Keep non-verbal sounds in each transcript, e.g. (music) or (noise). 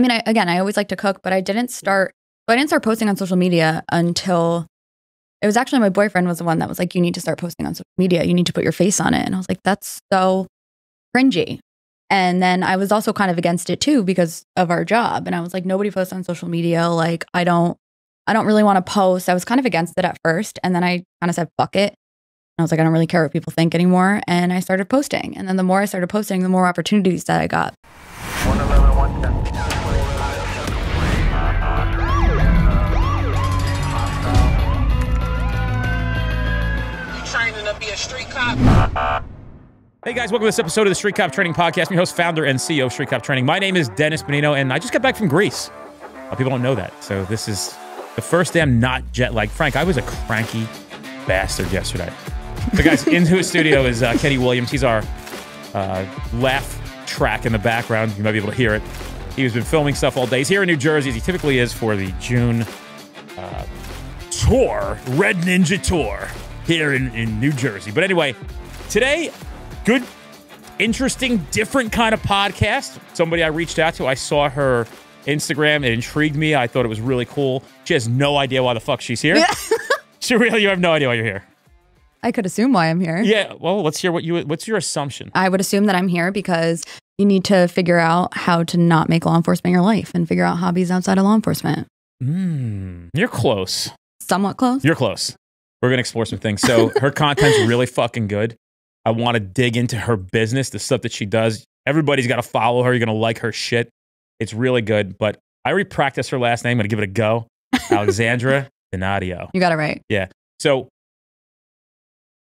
I mean, I, again, I always like to cook, but I didn't start. So I didn't start posting on social media until it was actually my boyfriend was the one that was like, "You need to start posting on social media. You need to put your face on it." And I was like, "That's so cringy." And then I was also kind of against it too because of our job. And I was like, nobody posts on social media. Like, I don't, I don't really want to post. I was kind of against it at first. And then I kind of said, fuck it. I was like, I don't really care what people think anymore. And I started posting. And then the more I started posting, the more opportunities that I got. Cop? Hey guys, welcome to this episode of the Street Cop Training Podcast. I'm your host, founder, and CEO of Street Cop Training. My name is Dennis Benigno, and I just got back from Greece. A lot of people don't know that. So this is the first day I'm not jet lagged. Frank, I was a cranky bastard yesterday. So guys, into his studio is uh, Kenny Williams. He's our uh, laugh track in the background. You might be able to hear it. He's been filming stuff all day. He's here in New Jersey, as he typically is for the June uh, tour, Red Ninja Tour, here in, in New Jersey. But anyway, today good, interesting, different kind of podcast. Somebody I reached out to, I saw her Instagram. It intrigued me. I thought it was really cool. She has no idea why the fuck she's here. (laughs) she really, you have no idea why you're here. I could assume why I'm here. Yeah. Well, let's hear what you. What's your assumption? I would assume that I'm here because you need to figure out how to not make law enforcement your life and figure out hobbies outside of law enforcement. Mm, you're close. Somewhat close. You're close. We're gonna explore some things. So (laughs) her content's really fucking good. I want to dig into her business, the stuff that she does. Everybody's got to follow her. You're gonna like her shit. It's really good. But I already practiced her last name. I'm gonna give it a go. (laughs) Alexandra Donnadio. You got it right. Yeah. So,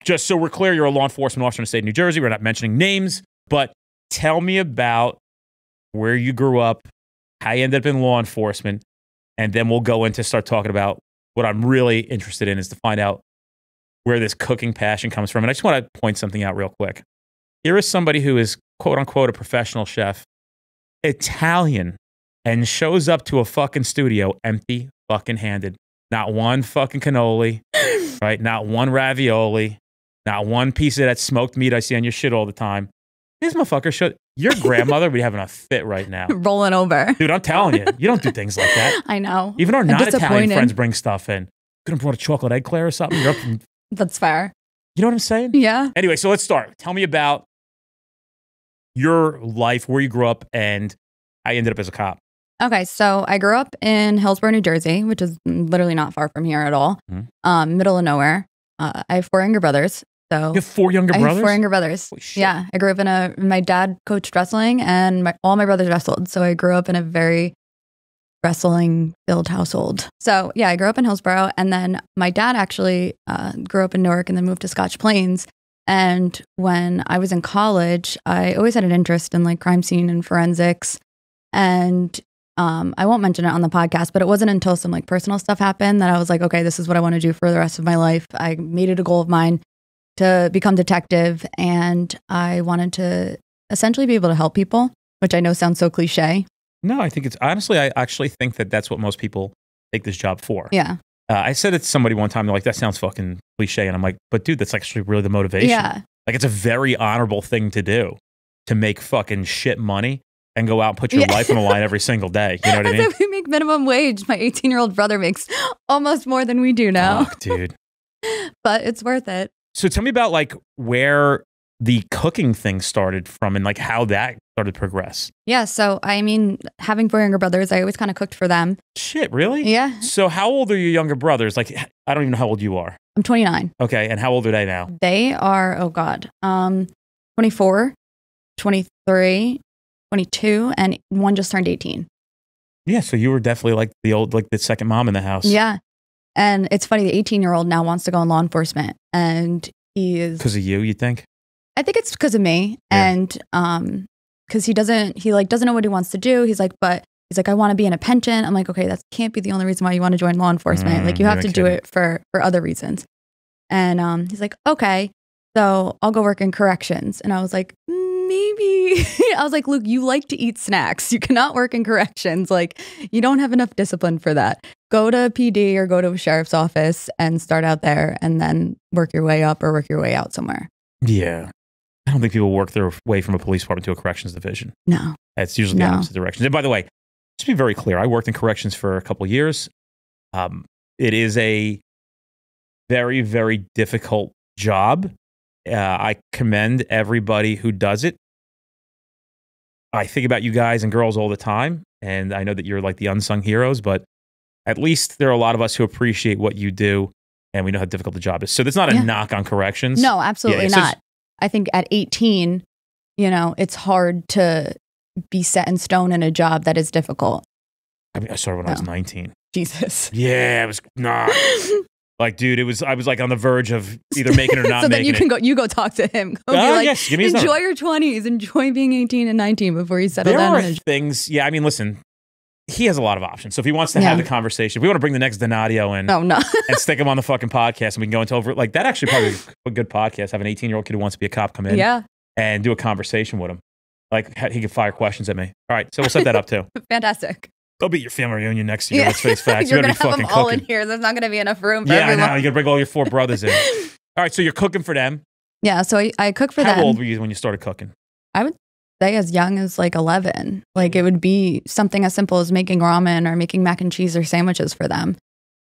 just so we're clear, you're a law enforcement officer in the state of New Jersey. We're not mentioning names, but tell me about where you grew up, how you ended up in law enforcement, and then we'll go into start talking about what I'm really interested in is to find out where this cooking passion comes from. And I just want to point something out real quick. Here is somebody who is quote unquote a professional chef, Italian, and shows up to a fucking studio empty fucking handed. Not one fucking cannoli, (laughs) right? Not one ravioli, not one piece of that smoked meat I see on your shit all the time. This motherfucker should your (laughs) grandmother would be having a fit right now. Rolling over. Dude, I'm telling you, you don't do (laughs) things like that. I know. Even our non Italian friends bring stuff in. Could have brought a chocolate eclair or something. You're up from- That's fair. you know what I'm saying? Yeah. Anyway, so let's start. Tell me about your life, where you grew up, and I ended up as a cop. Okay, so I grew up in Hillsborough, New Jersey, which is literally not far from here at all. Mhm. Um, middle of nowhere. Uh, I have four younger brothers. So You have four younger I brothers. have four younger brothers. Yeah, I grew up in a. My dad coached wrestling, and my, all my brothers wrestled. So I grew up in a very wrestling filled household. So yeah, I grew up in Hillsborough, and then my dad actually uh, grew up in Newark, and then moved to Scotch Plains. And when I was in college, I always had an interest in like crime scene and forensics. And um, I won't mention it on the podcast, but it wasn't until some like personal stuff happened that I was like, okay, this is what I want to do for the rest of my life. I made it a goal of mine to become detective and I wanted to essentially be able to help people, which I know sounds so cliche. No, I think it's honestly, I actually think that that's what most people take this job for. Yeah. Uh, I said it to somebody one time. They're like, "That sounds fucking cliche," and I'm like, "But dude, that's actually really the motivation. Yeah. Like, it's a very honorable thing to do to make fucking shit money and go out and put your Yeah. life on the line every (laughs) single day. You know what I I mean? we make minimum wage. My 18 year old brother makes almost more than we do now, Fuck, dude. (laughs) but it's worth it. So tell me about like where the cooking thing started from and like how that started to progress. Yeah. So, I mean, having four younger brothers, I always kind of cooked for them. Shit, really? Yeah. So how old are your younger brothers? Like I don't even know how old you are. I'm 29. Okay, and how old are they now? They are, oh God, um, 24, 23, 22, and one just turned 18. Yeah, so you were definitely like the old like the second mom in the house. Yeah. And it's funny, the 18 year old now wants to go in law enforcement. And he is, Because of you, you think? I think it's because of me. Yeah. And, um, because he doesn't, he like doesn't know what he wants to do. He's like, but he's like, I want to be in a pension. I'm like, okay, that can't be the only reason why you want to join law enforcement. Mm, like, you have to do it for for other reasons. And um, he's like, okay, so I'll go work in corrections. And I was like, maybe. (laughs) I was like, Luke, you like to eat snacks. You cannot work in corrections. Like, you don't have enough discipline for that. Go to PD or go to a sheriff's office and start out there, and then work your way up or work your way out somewhere. Yeah. I don't think people work their way from a police department to a corrections division. No. It's usually the opposite direction. And by the way, just to be very clear. I worked in corrections for a couple of years. Um, it is a very, very difficult job. Uh, I commend everybody who does it. I think about you guys and girls all the time, and I know that you're like the unsung heroes, but at least there are a lot of us who appreciate what you do, and we know how difficult the job is. So that's not a Yeah. knock on corrections. No, absolutely Yeah, not. I think at 18, you know, it's hard to be set in stone in a job that is difficult. I mean, I started when I was 19. Jesus. Yeah, it was not (laughs) like, dude. It was. I was like on the verge of either (laughs) making it or not so then making you it. can go you go talk to him. Go Ah, like, yes, give me his enjoy your 20s, enjoy being 18 and 19 before you settle there down are in a job. things. Yeah, I mean, listen. He has a lot of options. So if he wants to have the conversation, if we want to bring the next Donnadio in Oh no. (laughs) and stick him on the fucking podcast, and we can go into over like that. Actually, probably a good podcast. Have an 18 year old kid who wants to be a cop come in yeah. and do a conversation with him. Like he could fire questions at me. All right, so we'll set that up too. (laughs) Fantastic. There'll be your family reunion next year. Let's face (laughs) facts. You're you gonna have them all cooking. in here. There's not gonna be enough room for Yeah, I everyone. know. You gotta bring all your four brothers in. All right, so you're cooking for them. Yeah, so I, I cook for How them. How old were you when you started cooking? Say as young as like 11. Like it would be something as simple as making ramen or making mac and cheese or sandwiches for them.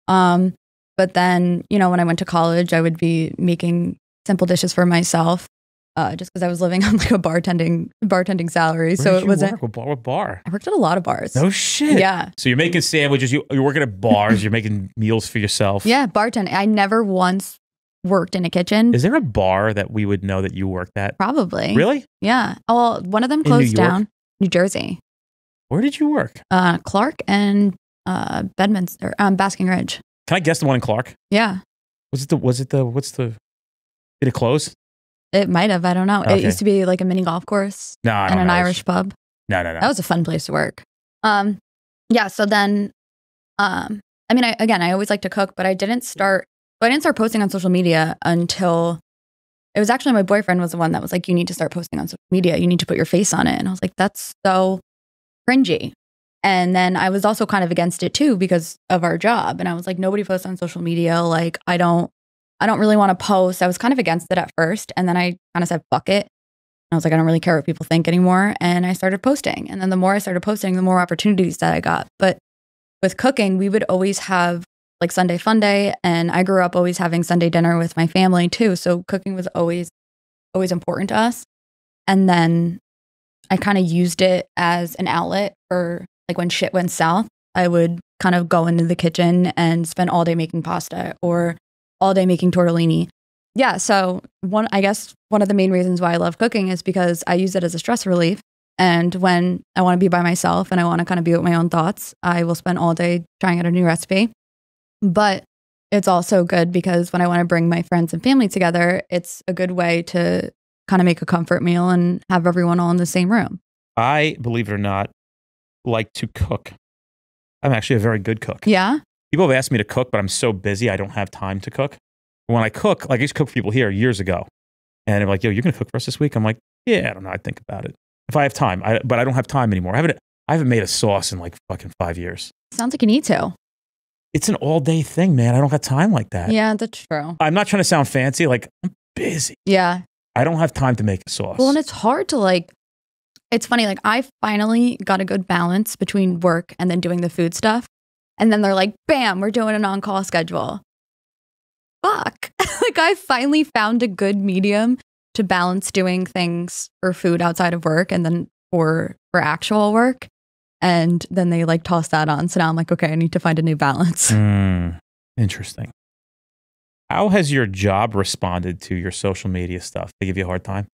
Um, but then, you know, when I went to college, I would be making simple dishes for myself, uh, just because I was living (laughs) on like a bartending bartending salary. Where so did it wasn't. work? What bar? What bar? I worked at a lot of bars. No shit. Yeah, So you're making sandwiches. You, you're working at bars. you're making meals for yourself. yeah, bartending. I never once worked in a kitchen. Is there a bar that we would know that you worked at? Probably. Really? Yeah. Oh, well, one of them In New closed down. New Jersey. Where did you work? Uh, Clark and uh, Bedminster, um, Basking Ridge. Can I guess the one in Clark? Yeah. Was it the? Was it the? What's the? Did it close? It might have. I don't know. Okay. It used to be like a mini golf course No, I and an know. Irish pub. No, no, no. That was a fun place to work. Um, yeah. So then, um, I mean, I, again, I always like to cook, but I didn't start. But I didn't start posting on social media until it was actually my boyfriend was the one that was like, "You need to start posting on social media. You need to put your face on it." And I was like, "That's so cringy." And then I was also kind of against it too because of our job. And I was like, nobody posts on social media. Like, I don't, I don't really want to post. I was kind of against it at first. And then I kind of said, fuck it. I was like, I don't really care what people think anymore. And I started posting. And then the more I started posting, the more opportunities that I got. But with cooking, we would always have like Sunday fun day. And I grew up always having Sunday dinner with my family too. So cooking was always, always important to us. And then I kind of used it as an outlet for like when shit went south. I would kind of go into the kitchen and spend all day making pasta or all day making tortellini. Yeah, so one I guess one of the main reasons why I love cooking is because I use it as a stress relief. And when I want to be by myself and I want to kind of be with my own thoughts, I will spend all day trying out a new recipe. But it's also good because when I want to bring my friends and family together, it's a good way to kind of make a comfort meal and have everyone all in the same room. I believe it or not, like to cook. I'm actually a very good cook. Yeah. People have asked me to cook, but I'm so busy I don't have time to cook. When I cook, like I used to cook for people here years ago, and they're like, "Yo, you're gonna cook for us this week?" I'm like, "Yeah, I don't know. I think about it if I have time, I, but I don't have time anymore. I haven't I haven't made a sauce in like fucking five years. Sounds like you need to. It's an all day thing, man. I don't got time like that. Yeah, that's true. I'm not trying to sound fancy. Like I'm busy. Yeah. I don't have time to make a sauce. Well, and it's hard to like, it's funny. Like, I finally got a good balance between work and then doing the food stuff. And then they're like, bam, we're doing an on call schedule. Fuck. (laughs) like, I finally found a good medium to balance doing things for food outside of work and then for for actual work. And then they like toss that on. So now I'm like, okay, I need to find a new balance. Hmm, interesting. How has your job responded to your social media stuff? They give you a hard time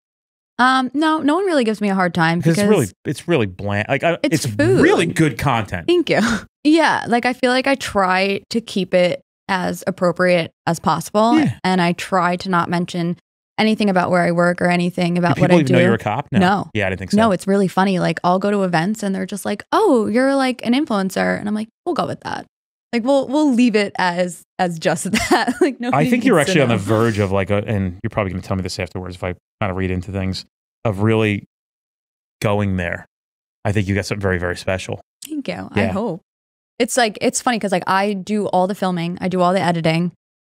Um, no, no one really gives me a hard time because because it's really, it's really bland. Like I, It's it's, food. really good content. Thank you. (laughs) Yeah, like I feel like I try to keep it as appropriate as possible, Yeah. and I try to not mention anything about where I work or anything about people what I do. know you're a cop? No. no. Yeah, I didn't think so. no, it's really funny. Like I'll go to events and they're just like, "Oh, you're like an influencer," and I'm like, "We'll go with that." Like we'll we'll leave it as as just (laughs) that. like no. I think you're actually on the verge of like a, and you're probably going to tell me this afterwards if I kind of read into things of really going there. I think you got something very, very special. Thank you. I hope. It's like it's funny because like I do all the filming, I do all the editing,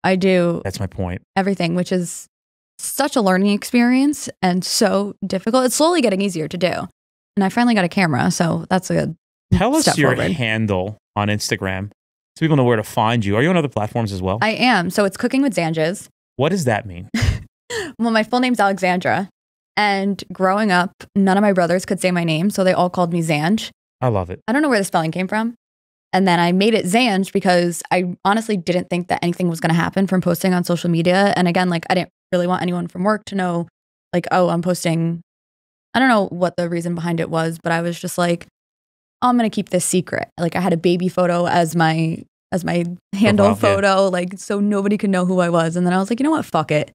I do That's my point. everything, which is such a learning experience and so difficult. It's slowly getting easier to do. And I finally got a camera, so that's a Tell us your forward. handle on Instagram so people know where to find you. Are you on other platforms as well? I am. So it's cooking with Zandges. what does that mean? (laughs) Well, my full name's Alexandra. And growing up, none of my brothers could say my name, so they all called me Zandge. I love it. I don't know where the spelling came from. And then I made it Zandge because I honestly didn't think that anything was going to happen from posting on social media. And again, like I didn't really want anyone from work to know, like, oh, I'm posting. I don't know what the reason behind it was, but I was just like, oh, I'm going to keep this secret. Like I had a baby photo as my as my oh, handle Profile, yeah. photo, like so nobody could know who I was. And then I was like, you know what? Fuck it.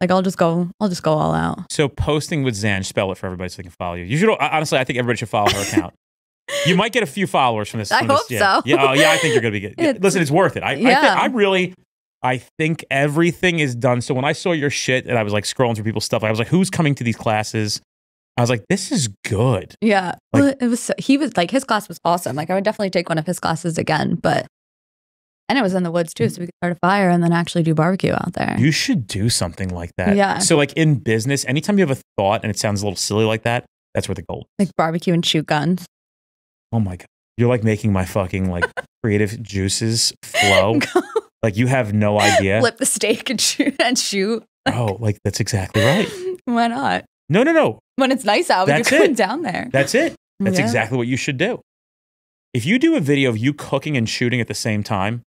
Like I'll just go. I'll just go all out. So posting with Zan, spell it for everybody so they can follow you. You should honestly, I think everybody should follow her account. (laughs) you might get a few followers from this. I from this- hope yeah. so. Yeah, oh, yeah, I think you're gonna be (laughs) good. Yeah, Listen, it's worth it. I, I, think, Yeah. I really, I think everything is done. So when I saw your shit and I was like scrolling through people's stuff, I was like, who's coming to these classes? I was like, this is good. Yeah. Like- well, it was so, he was like his class was awesome. Like I would definitely take one of his classes again, but and it was in the woods too, so we could start a fire and then actually do barbecue out there. You should do something like that. Yeah. So like in business, anytime you have a thought and it sounds a little silly like that, that's where the gold. is. like barbecue and shoot guns. Oh my god, you're like making my fucking like (laughs) creative juices flow. Like you have no idea. (laughs) Flip the steak and shoot and shoot. Oh, like that's exactly right. (laughs) Why not? No, no, no. When it's nice out, That's you're going it. down there. That's it. That's Yeah. exactly what you should do. If you do a video of you cooking and shooting at the same time,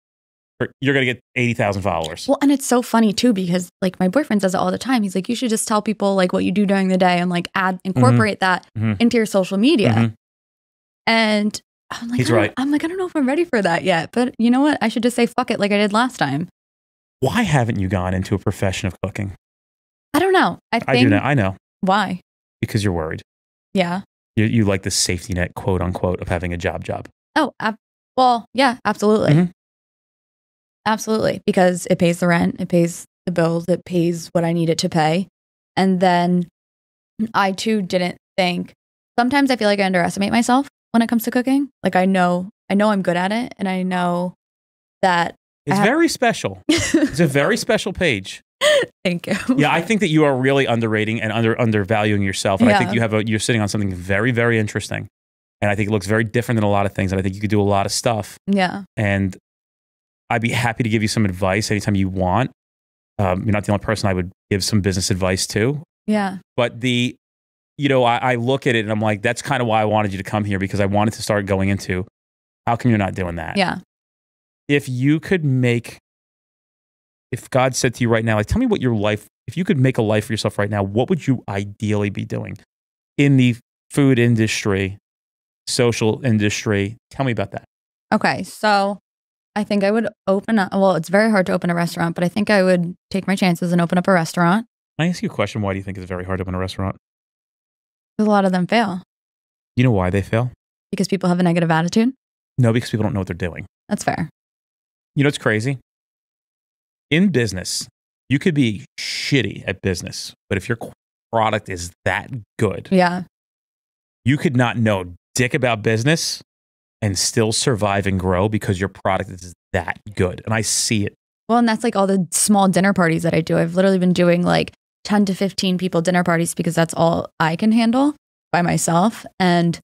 er, you're gonna get eighty thousand followers. Well, and it's so funny too because like my boyfriend says it all the time. He's like, you should just tell people like what you do during the day and like add incorporate that Mhm. into your social media. Mhm. And I'm like, He's I right. I'm like, I don't know if I'm ready for that yet. But you know what? I should just say fuck it like I did last time. Why haven't you gone into a profession of cooking? I don't know. I think I do know. I know why. because you're worried. Yeah. You, you like the safety net, quote unquote, of having a job. Job. Oh, ab- well, yeah, absolutely. Mhm. Absolutely. Because it pays the rent, it pays the bills, it pays what I need it to pay. And then I too didn't think sometimes I feel like I underestimate myself when it comes to cooking. Like I know I know I'm good at it and I know that It's have- very special. (laughs) It's a very special page. (laughs) thank you. Yeah, I think that you are really underrating and under undervaluing yourself. And I think you have a you're sitting on something very, very interesting. And I think it looks very different than a lot of things. And I think you could do a lot of stuff. yeah. And I'd be happy to give you some advice anytime you want. Um, you're not the only person I would give some business advice to. Yeah. But the, you know, I, I look at it and I'm like, that's kind of why I wanted you to come here because I wanted to start going into how come you're not doing that? Yeah. if you could make if god said to you right now like tell me what your life if you could make a life for yourself right now what would you ideally be doing in the food industry social industry tell me about that Okay. So I think I would open up well, it's very hard to open a restaurant, but I think I would take my chances and open up a restaurant. can i ask you a question why do you think it's very hard to open a restaurant Because a lot of them fail you know why they fail because people have a negative attitude. no because people don't know what they're doing That's fair. you know what's crazy in business you could be shitty at business but if your product is that good Yeah. you could not know dick about business and still survive and grow because your product is that good. And I see it. Well, and that's like all the small dinner parties that I do. I've literally been doing like 10 to 15 people dinner parties because that's all I can handle by myself. And,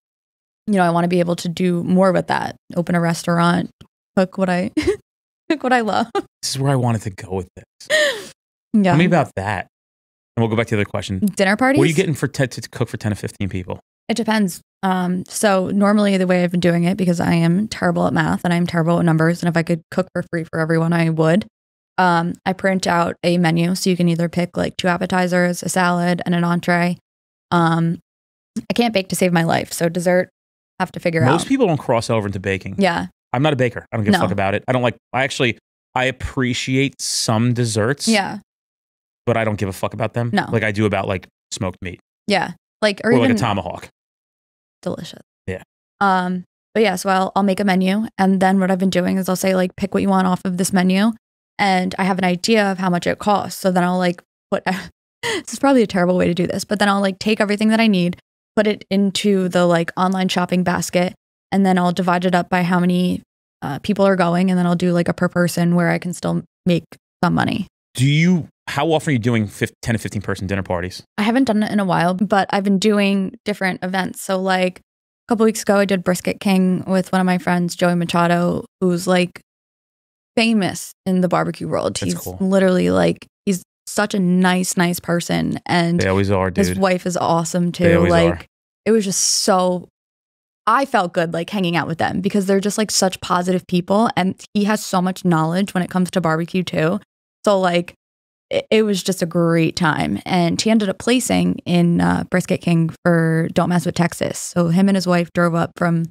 you know, I want to be able to do more with that. Open a restaurant, cook what I (laughs) cook what I love. This is where I wanted to go with this. (laughs) Yeah. Tell me about that. And we'll go back to the other question. dinner parties. What are you getting for 10, to cook for 10 to 15 people? It depends. Um, so normally the way I've been doing it, because I am terrible at math and I'm terrible at numbers, and if I could cook for free for everyone, I would. Um, I print out a menu so you can either pick like two appetizers, a salad, and an entree. Um, I can't bake to save my life, so dessert have to figure Most out. Most people don't cross over into baking. yeah, I'm not a baker. I don't give a fuck about it. I don't like, I actually, I appreciate some desserts, yeah, but I don't give a fuck about them. No. Like I do about like smoked meat yeah. Like or, or, even like a tomahawk. delicious. Yeah. Um, but yeah, so I'll, I'll make a menu. And then what I've been doing is I'll say, like, pick what you want off of this menu. And I have an idea of how much it costs. So then I'll like put, (laughs) this is probably a terrible way to do this, but then I'll like take everything that I need, put it into the like online shopping basket, and then I'll divide it up by how many uh, people are going. And then I'll do like a per person where I can still make some money. Do you, how often are you doing 15, 10 to 15 person dinner parties? I haven't done it in a while, but I've been doing different events. So like a couple weeks ago, I did Brisket King with one of my friends, Joey Machado, who's like famous in the barbecue world. That's he's cool. literally like he's such a nice, nice person, and They always are, his wife is awesome too. Like are. it was just so. I felt good like hanging out with them because they're just like such positive people, and he has so much knowledge when it comes to barbecue too. So like, it, it was just a great time, and he ended up placing in uh, Brisket King for Don't Mess with Texas. So him and his wife drove up from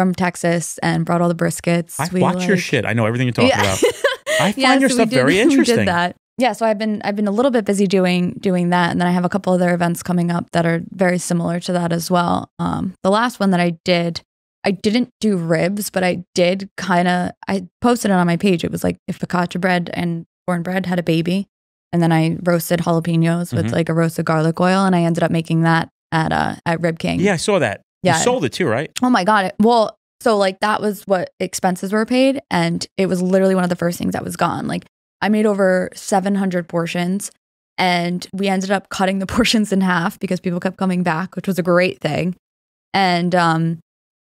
from Texas and brought all the briskets. I We, watch your shit. I know everything you're talking Yeah. about. (laughs) I find Yeah, your so stuff (laughs) we did- very We interesting. did that. Yeah, so I've been I've been a little bit busy doing doing that, and then I have a couple other events coming up that are very similar to that as well. Um, the last one that I did, I didn't do ribs, but I did kind of I posted it on my page. It was like if focaccia bread and cornbread had a baby, and then I roasted jalapenos with Mhm. like a roasted garlic oil, and I ended up making that at uh at Rib King. Yeah, I saw that. Yeah. You sold it too, right? Oh my god! Well, so like that was what expenses were paid, and it was literally one of the first things that was gone. Like I made over seven hundred portions, and we ended up cutting the (laughs) portions in half because people kept coming back, which was a great thing. And um,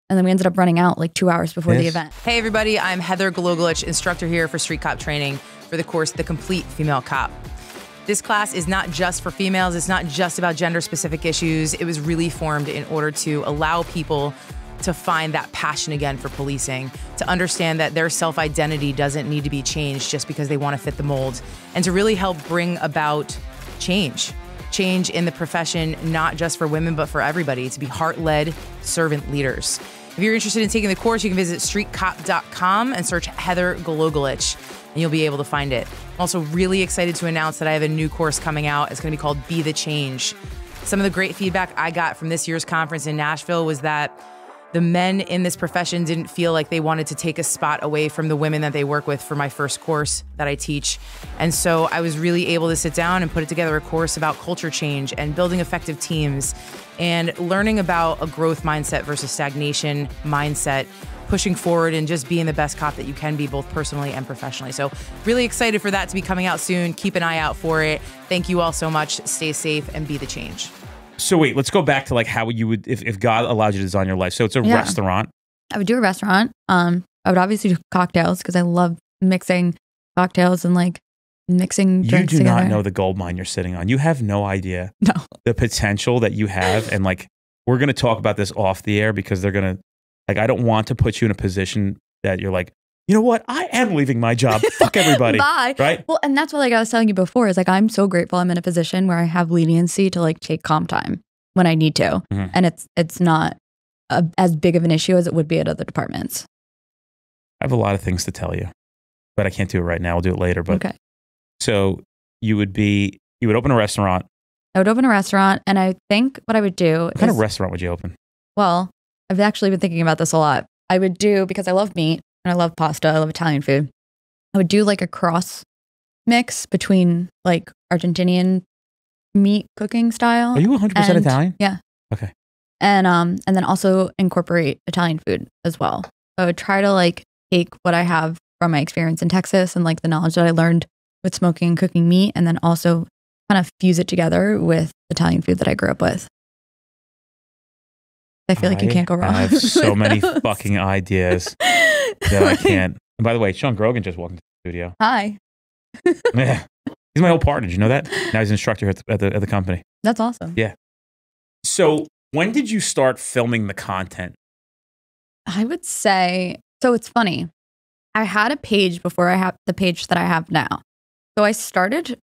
and then we ended up running out like two hours before the event. Hey, everybody, I'm Heather Galogalich, instructor here for Street Cop Training for the course The Complete Female Cop. This class is not just for females, it's not just about gender specific issues. It was really formed in order to allow people to find that passion again for policing, to understand that their self identity doesn't need to be changed just because they want to fit the mold, and to really help bring about change. Change in the profession, not just for women, but for everybody, to be heart led servant leaders. If you're interested in taking the course, you can visit streetcop.com and search Heather Galogalich, and you'll be able to find it. I'm also really excited to announce that I have a new course coming out. It's going to be called Be the Change. Some of the great feedback I got from this year's conference in Nashville was that the men in this profession didn't feel like they wanted to take a spot away from the women that they work with for my first course that I teach. And so I was really able to sit down and put together a course about culture change and building effective teams and learning about a growth mindset versus stagnation mindset, pushing forward and just being the best cop that you can be, both personally and professionally. So, really excited for that to be coming out soon. Keep an eye out for it. Thank you all so much. Stay safe and be the change. So wait, let's go back to like how you would if, if God allowed you to design your life. So it's a Yeah. restaurant. I would do a restaurant. Um, I would obviously do cocktails because I love mixing cocktails and like mixing You do together. not know the gold mine you're sitting on. You have no idea (laughs) No. the potential that you have. And like we're gonna talk about this off the air because they're gonna like I don't want to put you in a position that you're like, you know what? I am leaving my job. Fuck everybody. (laughs) Bye. Right? Well, and that's what like I was telling you before is like I'm so grateful I'm in a position where I have leniency to like take comp time when I need to, Mhm. and it's it's not a, as big of an issue as it would be at other departments. I have a lot of things to tell you, but I can't do it right now. I'll do it later. But okay, so you would be you would open a restaurant. I would open a restaurant, and I think what I would do What kind of restaurant would you open? well, I've actually been thinking about this a lot. I would do because I love meat and I love pasta. I love Italian food. I would do like a cross mix between like Argentinian meat cooking style. Are you 100 percent and- Italian? Yeah. Okay. And um and then also incorporate Italian food as well. So I would try to like take what I have from my experience in Texas and like the knowledge that I learned with smoking and cooking meat and then also kind of fuse it together with Italian food that I grew up with. I feel like you can't go wrong. I have so (laughs) many those. fucking ideas that I can't. And by the way, Sean Grogan just walked into the studio. Hi. (laughs) Yeah. He's my old partner. Did you know that? (gasps) Now he's an instructor at the, at the, at the company. That's awesome. Yeah. So when did you start filming the content? I would say so. It's funny. I had a page before I have the page that I have now. So I started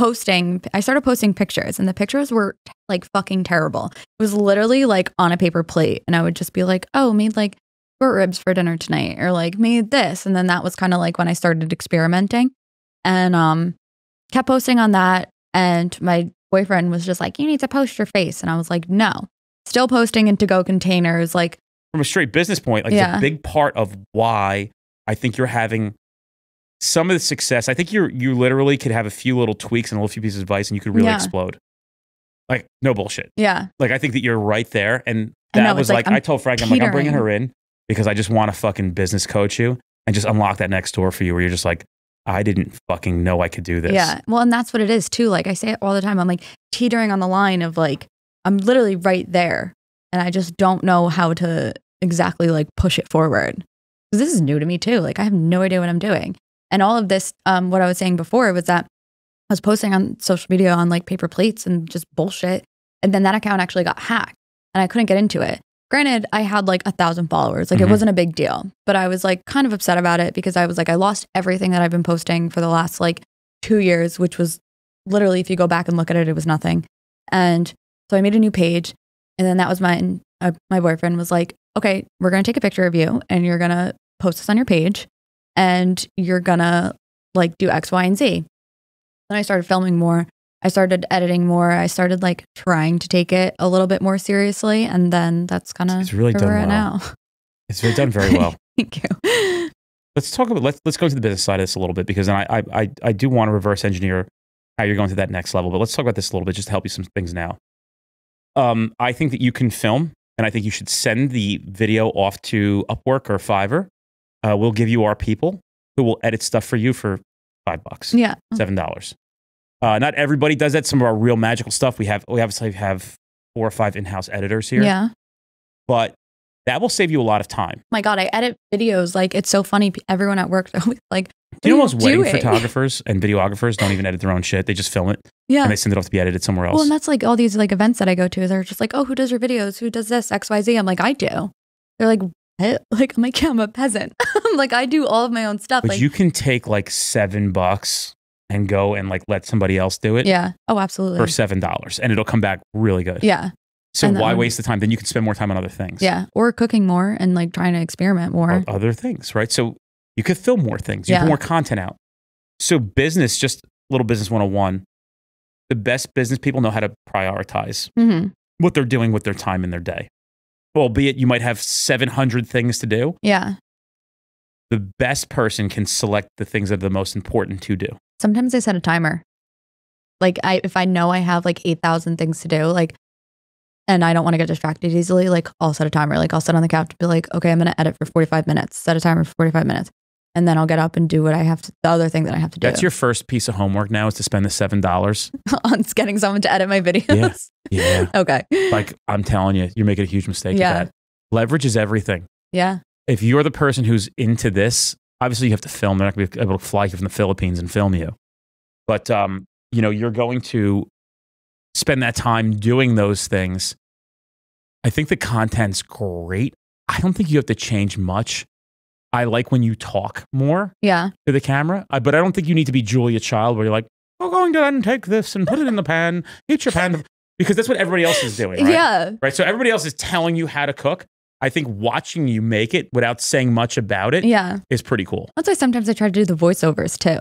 posting. I started posting pictures, and the pictures were like fucking terrible. It was literally like on a paper plate, and I would just be like, "Oh, made like short ribs for dinner tonight," or like made this, and then that was kind of like when I started experimenting, and um, kept posting on that. And my boyfriend was just like, "You need to post your face," and I was like, "No." Still posting in to go containers, like From a straight business point, like it's a big part of why I think you're having some of the success. I think you're you literally could have a few little tweaks and a little few pieces of advice and you could really Yeah. explode. Like no bullshit. yeah, Like I think that you're right there. And that know, was like like, I'm told Frank, I'm like, I'm bringing her in because I just want to fucking business coach you and just unlock that next door for you where you're just like, I didn't fucking know I could do this. Yeah. Well, and that's what it is too. Like I say it all the time. I'm like teetering on the line of like, I'm literally right there. and I just don't know how to exactly like push it forward. This is new to me too. Like I have no idea what I'm doing. And all of this, um, what I was saying before was that I was posting on social media on like paper plates and just bullshit. And then that account actually got hacked and I couldn't get into it. Granted, I had like a thousand followers. Like Mhm. it wasn't a big deal, but I was like kind of upset about it because I was like, I lost everything that I've been posting for the last like two years, which was literally, if you go back and look at it, it was nothing. And so I made a new page. And then that was my, uh, my boyfriend was like, okay, we're going to take a picture of you and you're going to post this on your page and you're to like do X, Y, and Z. Then I started filming more. I started editing more. I started like trying to take it a little bit more seriously. And then that's kind of It's really done well. now. It's very done very well. (laughs) Thank you. let's talk about let's let's go to the business side of this a little bit because then I I I, I do want to reverse engineer how you're going to that next level. But let's talk about this a little bit just to help you some things now. Um, I think that you can film, and I think you should send the video off to Upwork or Fiverr. Uh, we'll give you our people who will edit stuff for you for five bucks, Yeah. seven dollars. Uh, not everybody does that. Some of our real magical stuff we have we obviously have four or five in-house editors here, Yeah. but that will save you a lot of time. My God, I edit videos. Like it's so funny. Everyone at work, (laughs) like, Do you know most wedding doing? (laughs) photographers and videographers don't even edit their own shit? They just film it Yeah. and they send it off to be edited somewhere else. Well, and that's like all these like events that I go to. They're just like, oh, who does your videos? Who does this? X, Y, Z. I'm like, I do. They're like, what? (laughs) Like, I'm like, yeah, I'm a peasant. (laughs) Like, I do all of my own stuff. but like, you can take like seven bucks and go and like let somebody else do it yeah. Oh, absolutely. for seven dollars, and it'll come back really good. Yeah. So And why then- waste the time? Then you can spend more time on other things. Yeah. Or cooking more and like trying to experiment more. Other things, right? So you could film more things. You Yeah. put more content out. So business, just little business 101. The best business people know how to prioritize hmm what they're doing with their time in their day. Albeit you might have 700 things to do. Yeah. The best person can select the things that are the most important to do. Sometimes I set a timer. Like I if I know I have like 8,000 things to do, like and I don't want to get distracted easily, like I'll set a timer. Like I'll sit on the couch and be like, okay, I'm going to edit for 45 minutes. Set a timer for 45 minutes. And then I'll get up and do what I have to the other thing that I have to do. That's your first piece of homework now is to spend the seven dollars. (laughs) on getting someone to edit my videos. Yeah. (laughs) okay. Like I'm telling you, you're making a huge mistake Yeah. with that. Leverage is everything. Yeah. If you're the person who's into this, obviously you have to film. They're not going to be able to fly you from the Philippines and film you. But um, you know, you're going to spend that time doing those things. I think the content's great. I don't think you have to change much. I like when you talk more. Yeah. to the camera. Uh, but I don't think you need to be Julia Child where you're like, we're going to take this and put it in the pan, heat your pan, because that's what everybody else is doing, right? Yeah. Right. So everybody else is telling you how to cook. I think watching you make it without saying much about it Yeah. is pretty cool. That's why sometimes I try to do the voiceovers too.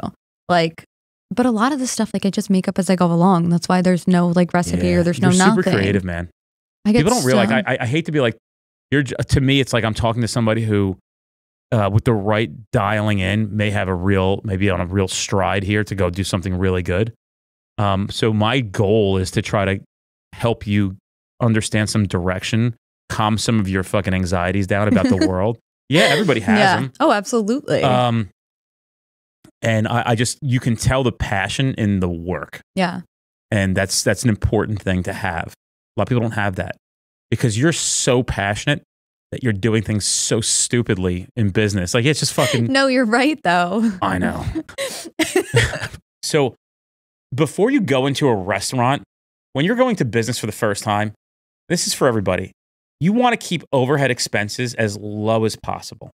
Like, but a lot of the stuff, like I just make up as I go along. That's why there's no like recipe Yeah. or there's no You're nothing. super creative, man. I get People don't realize. I, I, I hate to be like, you're. To me, it's like I'm talking to somebody who, uh, with the right dialing in, may have a real, maybe on a real stride here to go do something really good. Um, so my goal is to try to help you understand some direction, calm some of your fucking anxieties down about the (laughs) world. Yeah, everybody has yeah. them. Oh, absolutely. Um, and I, I just you can tell the passion in the work yeah. and that's that's an important thing to have. A lot of people don't have that because you're so passionate that you're doing things so stupidly in business. Like it's just fucking. (laughs) No, you're right though. I know. (laughs) So before you go into a restaurant, when you're going to business for the first time, this is for everybody. You want to keep overhead expenses as low as possible.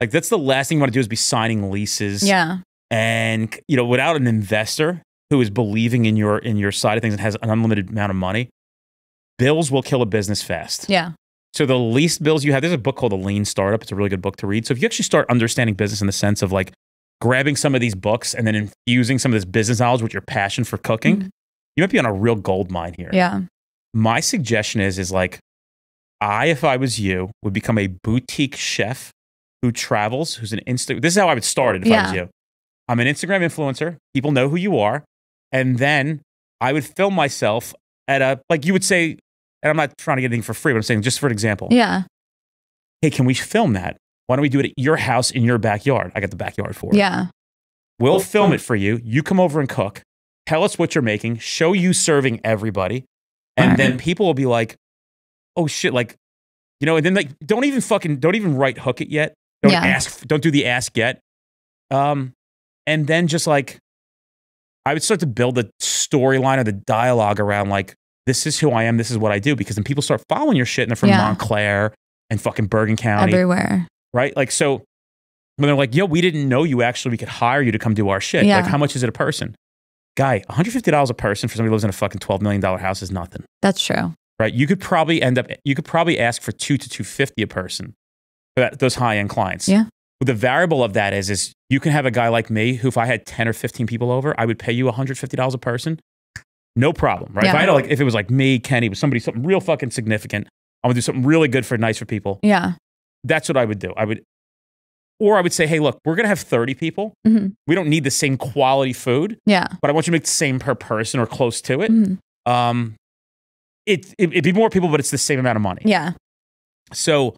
Like that's the last thing you want to do is be signing leases yeah. and you know without an investor who is believing in your in your side of things and has an unlimited amount of money bills will kill a business fast Yeah. so the least bills you have there's a book called the lean startup it's a really good book to read so if you actually start understanding business in the sense of like grabbing some of these books and then infusing some of this business knowledge with your passion for cooking Mhm. you might be on a real gold mine here Yeah. my suggestion is is like i if i was you would become a boutique chef who travels who's an insta this is how i would start it if i was you i'm an instagram influencer people know who you are and then i would film myself at a like you would say and i'm not trying to get anything for free but i'm saying just for an example Yeah. hey can we film that why don't we do it at your house in your backyard i got the backyard for it Yeah. We'll film it for you. You come over and cook. Tell us what you're making. Show you serving everybody. And then people will be like, oh shit, like, you know, and then like, don't even fucking, don't even right hook it yet. Don't Yeah. ask, don't do the ask yet. Um, and then just like, I would start to build the storyline or the dialogue around like, this is who I am, this is what I do, because then people start following your shit and they're from Yeah. Montclair and fucking Bergen County, Everywhere. right? Like, so when they're like, yo, we didn't know you actually, we could hire you to come do our shit. Yeah. Like, how much is it a person? Guy, $150 a person for somebody who lives in a fucking $12 million house is nothing That's true. Right? You could probably end up, you could probably ask for two to two fifty a person for that, those high end clients. Yeah. But the variable of that is, is you can have a guy like me who, if I had ten or fifteen people over, I would pay you one hundred fifty dollars a person, no problem, right? If I had like, if it was like me, Kenny, with somebody, something real fucking significant, I'm gonna do something really good for nice for people. Yeah. That's what I would do. I would, or I would say, hey, look, we're gonna have thirty people. Mhm. We don't need the same quality food, Yeah. but I want you to make the same per person or close to it. Mhm. Um, it, it it'd be more people, but it's the same amount of money. Yeah. So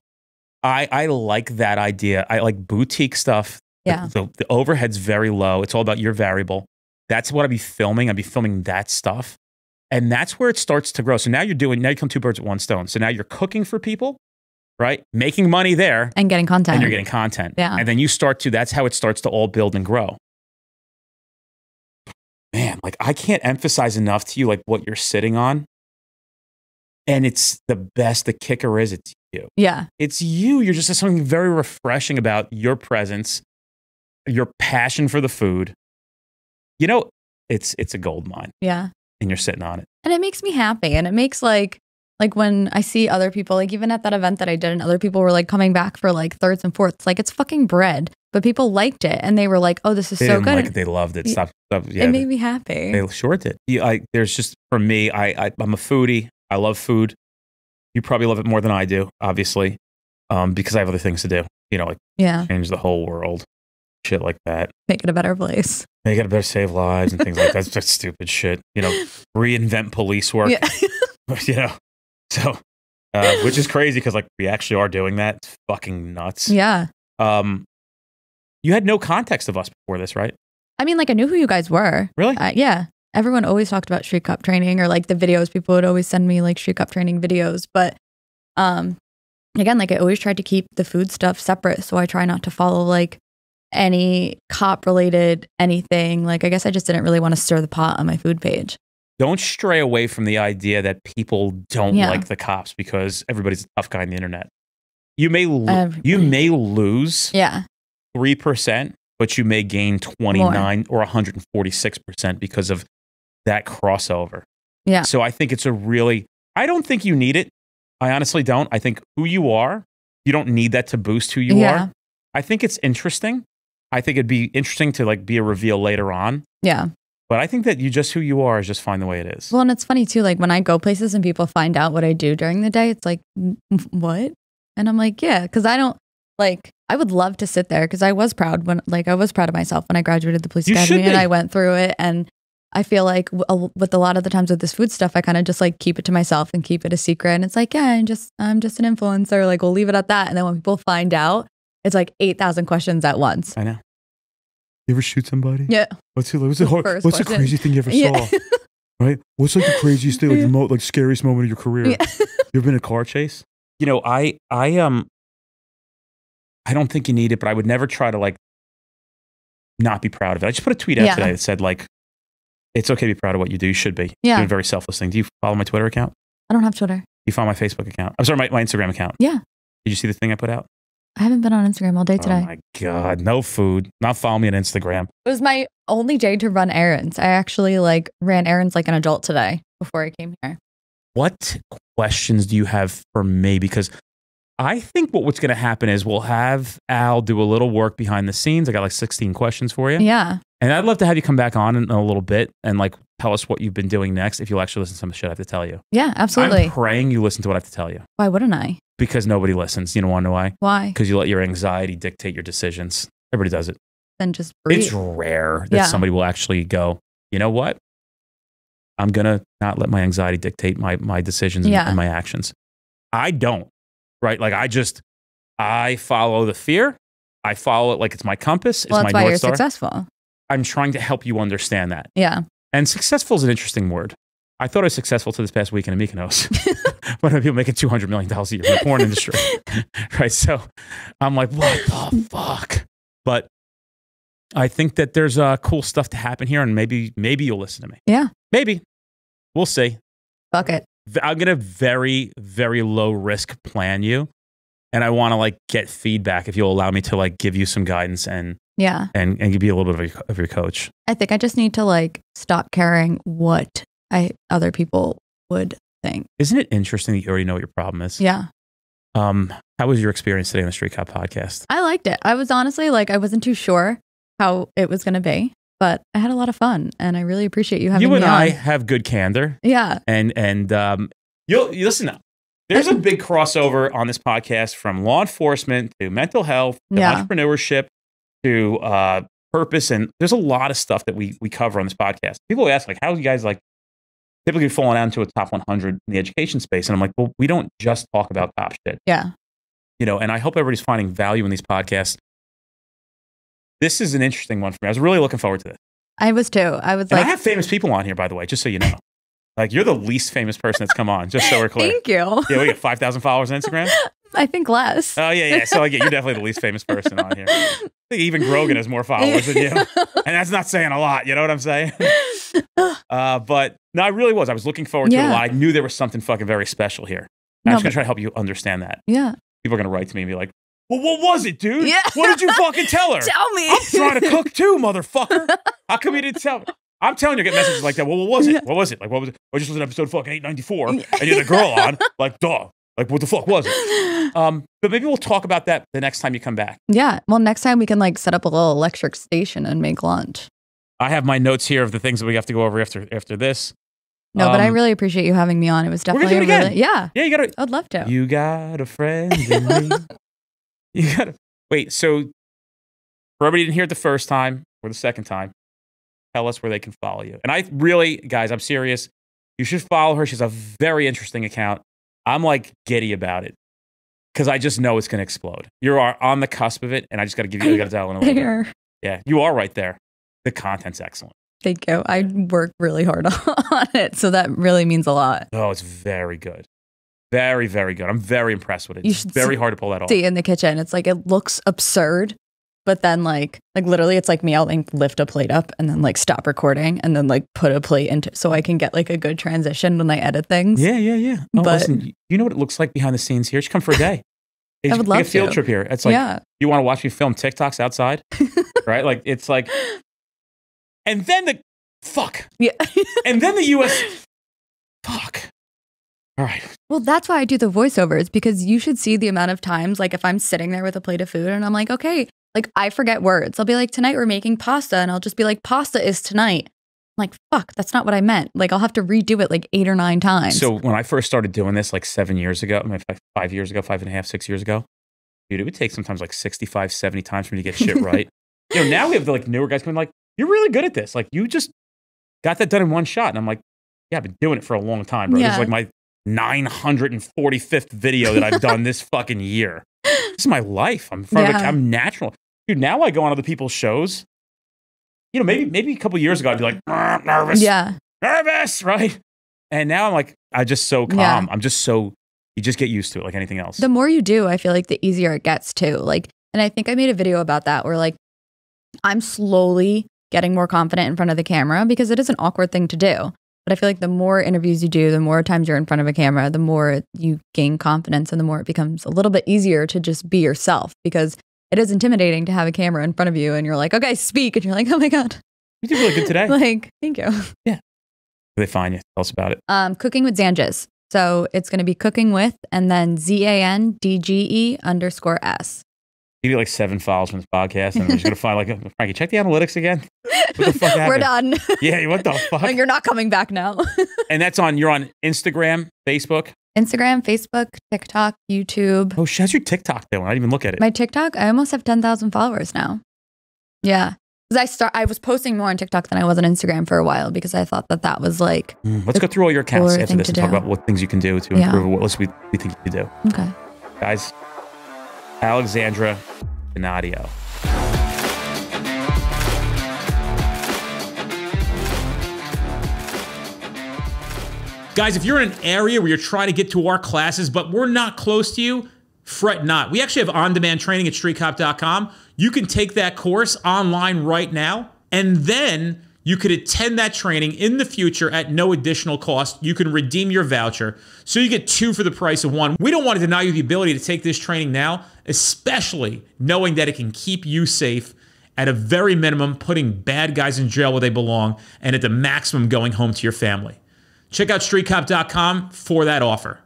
I I like that idea. I like boutique stuff. The- Yeah. The, the overhead's very low. It's all about your variable. That's what I'd be filming. I'd be filming that stuff. And that's where it starts to grow. So now you're doing, now you come two birds with one stone. So now you're cooking for people, right? Making money there And getting content. and you're getting content. Yeah. And then you start to, that's how it starts to all build and grow. Man, like I can't emphasize enough to you like what you're sitting on. And it's the best. The kicker is it's you Yeah. it's you. You're just something very refreshing about your presence, your passion for the food. You know, it's it's a gold mine, Yeah. and you're sitting on it. And it makes me happy. And it makes like like when I see other people, like even at that event that I did, and other people were like coming back for like thirds and fourths, like it's fucking bread. But people liked it and they were like, Oh, this is They so good. like it. They loved it. Stop. stop yeah, it made me happy. they sure did. Yeah, I, there's just for me. I, I I'm a foodie. I love food. You probably love it more than I do, obviously, um, because I have other things to do. You know, like yeah. change the whole world, shit like that. Make it a better place. They got to better save lives and things like that. (laughs) That's just stupid shit. You know, reinvent police work. Yeah. (laughs) (laughs) you know so uh, which is crazy because like we actually are doing that it's fucking nuts yeah. um you had no context of us before this right I mean, like I knew who you guys were. really Uh, yeah. Everyone always talked about street cop training or like the videos. People would always send me like street cop training videos. But um again, like I always tried to keep the food stuff separate. So I try not to follow like any cop related anything. Like I guess I just didn't really want to stir the pot on my food page. don't stray away from the idea that people don't Yeah. like the cops because everybody's a tough guy on the internet you may lo- you may lose Yeah. 3% but you may gain 29 or 146% because of that crossover Yeah. So I think it's a really, I don't think you need it. I honestly don't. I think who you are, you don't need that to boost who you Yeah. are. I think it's interesting. I think it'd be interesting to like be a reveal later on. Yeah. But I think that you just who you are is just fine the way it is. Well, and it's funny too. Like when I go places and people find out what I do during the day, it's like, "Mm, what? And I'm like, yeah, because I don't like. I would love to sit there because I was proud when, like, I was proud of myself when I graduated the police You academy and. I went through it. And I feel like with a lot of the times with this food stuff, I kind of just like keep it to myself and keep it a secret. And it's like, yeah, I'm just, I'm just an influencer. Like, we'll leave it at that. And then when people find out, it's like eight thousand questions at once. I know. You ever shoot somebody? Yeah. What's, the, what's, the hard- First what's the question. crazy thing you ever Yeah. saw? (laughs) Right? What's like the craziest thing, like Yeah. the mo- like scariest moment of your career? Yeah. You ever been in a car chase? You know, I I um I don't think you need it, but I would never try to like not be proud of it. I just put a tweet out Yeah. today that said like it's okay to be proud of what you do. You should be. Yeah. Doing a very selfless thing. Do you follow my Twitter account? I don't have Twitter. You follow my Facebook account? I'm sorry, my, my Instagram account. Yeah. Did you see the thing I put out? I haven't been on Instagram all day Oh today. my god, no food. Not follow me on Instagram. It was my only day to run errands. I actually like ran errands like an adult today before I came here. What questions do you have for me? Because I think what, what's going to happen is we'll have Al do a little work behind the scenes. I got like 16 questions for you. Yeah. And I'd love to have you come back on in a little bit and like tell us what you've been doing next if you'll actually listen to some of the shit I have to tell you. Yeah, absolutely. I'm praying you listen to what I have to tell you why wouldn't I? because nobody listens. You know want to know why? Why? Because you let your anxiety dictate your decisions. Everybody does it. Then just breathe. It's rare that Yeah. somebody will actually go, you know what? I'm going to not let my anxiety dictate my, my decisions and- and my actions. I don't, right? Like I just, I follow the fear. I follow it like it's my compass. It's well, my that's why North you're Star. successful. I'm trying to help you understand that. Yeah. And successful is an interesting word. I thought I was successful to this past weekend in Mykonos. (laughs) (laughs) the people making two hundred million dollars a year in the porn industry, (laughs) right? So I'm like, what the fuck? But I think that there's uh, cool stuff to happen here, and maybe maybe you'll listen to me. Yeah. Maybe we'll see. Fuck it. I'm gonna very, very low risk plan you, and I want to like get feedback if you'll allow me to like give you some guidance and Yeah. and and be a little bit of your, of your coach. I think I just need to like stop caring what I other people would think. Isn't it interesting that you already know what your problem is? Yeah. Um, how was your experience today on the Street Cop podcast? I liked it. I was honestly like I wasn't too sure how it was going to be, but I had a lot of fun and I really appreciate you having me. you and I on. have good candor, Yeah. and and um, you'll you listen. Up. There's a big crossover on this podcast from law enforcement to mental health to Yeah. entrepreneurship to uh, purpose, and there's a lot of stuff that we we cover on this podcast. People ask like, how you guys like typically falling out into a top 100 in the education space, and I'm like, well, we don't just talk about top shit, Yeah. you know. And I hope everybody's finding value in these podcasts. This is an interesting one for me. I was really looking forward to this. I was too. I was And like I have famous people on here, by the way, just so you know. Like you're the least famous person that's come on, just so we're clear. Thank you. Yeah, we get five thousand followers on Instagram. (laughs) I think less. Oh yeah, yeah. So like, yeah, you're definitely the least famous person on here. I think even Grogan has more followers than you, (laughs) and that's not saying a lot. You know what I'm saying? (laughs) Uh, but no, I really was. I was looking forward to it a lot. I knew there was something fucking very special here. No, I'm just gonna try to help you understand that. yeah. People are gonna write to me and be like, "Well, what was it, dude? Yeah. What did you fucking tell her? (laughs) Tell me. I'm trying to cook too, motherfucker. How come you didn't tell me? I'm telling you, I get messages like that. Well, what was it? What was it? Like, what was it? I just was an episode fucking 894 and you're the girl (laughs) on. Like, duh. Like, what the fuck was it? Um, but maybe we'll talk about that the next time you come back. Yeah. Well, next time we can like set up a little electric station and make lunch. I have my notes here of the things that we have to go over after after this. No, but I Um, really appreciate you having me on. It was definitely We're gonna do it again. really yeah. Yeah, you gotta I'd love to. You got a friend in me. (laughs) (laughs) you gotta wait. So for everybody who didn't hear it the first time or the second time, tell us where they can follow you. And I really, guys, I'm serious. You should follow her. She's a very interesting account. I'm like giddy about it because I just know it's gonna explode. You are on the cusp of it, and I just gotta give you. I gotta tell in a little bit. There. Yeah, you are right there. The content's excellent. Thank you. I work really hard (laughs) on it, so that really means a lot. Oh, it's very good. Very, very good. I'm very impressed with it. You It's should very hard to pull that off. See in the kitchen, it's like it looks absurd, but then like like literally, it's like me. I'll like lift a plate up and then like stop recording and then like put a plate into so I can get like a good transition when I edit things. Yeah, yeah, yeah. Oh, But- listen, you know what it looks like behind the scenes here? You should come for a day. (laughs) I would like love a field to. trip here. It's like yeah. you want to watch me film TikToks outside, (laughs) right? Like it's like, (laughs) and then the fuck, Yeah. and then the U.S. fuck. All right, Well, that's why I do the voiceovers because you should see the amount of times, like, if I'm sitting there with a plate of food and I'm like, okay, like, I forget words. I'll be like, tonight we're making pasta. And I'll just be like, pasta is tonight. I'm like, fuck, that's not what I meant. Like, I'll have to redo it like eight or nine times. So when I first started doing this, like seven years ago, I mean, like five years ago, five and a half, six years ago, dude, it would take sometimes like 65, 70 times for me to get shit right. (laughs) you know, now we have the like newer guys coming like, you're really good at this. Like you just got that done in one shot. And I'm like, yeah, I've been doing it for a long time, bro. This is like my 945th video that I've done this (laughs) fucking year. This is my life. I'm in front of a, Yeah. I'm natural. Dude, now I go on other people's shows. You know, maybe maybe a couple years ago I'd be like, "Ah, nervous yeah. nervous, right? And now I'm like, I just so calm. Yeah. I'm just so you just get used to it like anything else. The more you do, I feel like the easier it gets too. Like, and I think I made a video about that where like I'm slowly getting more confident in front of the camera because it is an awkward thing to do. But I feel like the more interviews you do, the more times you're in front of a camera, the more you gain confidence and the more it becomes a little bit easier to just be yourself because it is intimidating to have a camera in front of you and you're like, okay, speak. And you're like, oh my God. you did really good today. (laughs) Like, thank you. Yeah. They find you. Tell us about it. Um, cooking with Zandges. So it's going to be cooking with and then Z A N D G E underscore S. You get like seven files from this podcast, and we're just gonna (laughs) find like, Frankie, check the analytics again. (laughs) the fuck We're done. (laughs) Yeah, what the (laughs) fuck? Like, you're not coming back now. and that's on. You're on Instagram, Facebook. Instagram, Facebook, TikTok, YouTube. Oh, she has your TikTok doing? I didn't even look at it. My TikTok, I almost have 10,000 followers now. Yeah. Because I start, I was posting more on TikTok than I was on Instagram for a while because I thought that that was like, Mm, Let's go through all your accounts after this to and talk do. about what things you can do to Yeah. improve what else we, we think you can do. okay. Guys, Alexandra Donnadio. Guys, if you're in an area where you're trying to get to our classes, but we're not close to you, fret not. We actually have on demand training at streetcop.com. You can take that course online right now, and then you could attend that training in the future at no additional cost. You can redeem your voucher. So you get two for the price of one. We don't want to deny you the ability to take this training now, especially knowing that it can keep you safe at a very minimum, putting bad guys in jail where they belong, and at the maximum, going home to your family. Check out streetcop.com for that offer.